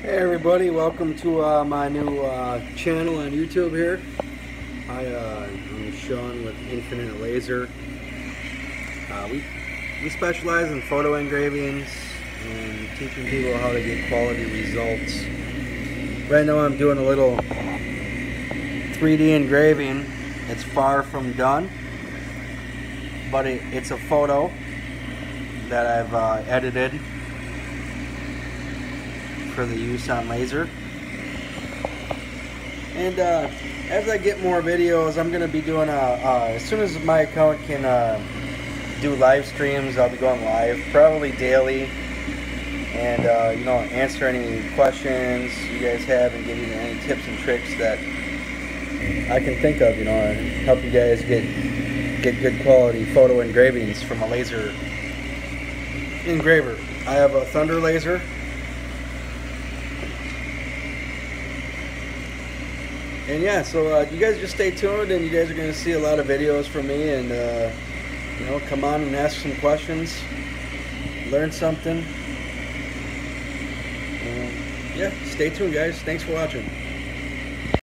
Hey everybody, welcome to uh, my new uh, channel on YouTube here. Hi, uh, I'm Sean with Infinite Laser. Uh, we, we specialize in photo engravings and teaching people how to get quality results. Right now I'm doing a little 3D engraving. It's far from done, but it, it's a photo that I've uh, edited for the use on laser. And uh, as I get more videos, I'm going to be doing a, uh, as soon as my account can uh, do live streams, I'll be going live, probably daily. And, uh, you know, answer any questions you guys have and give you any tips and tricks that I can think of, you know, and help you guys get, get good quality photo engravings from a laser engraver. I have a Thunder laser and yeah, so uh, you guys just stay tuned, and you guys are going to see a lot of videos from me, and uh, you know, come on and ask some questions, learn something. Uh, yeah, stay tuned, guys. Thanks for watching.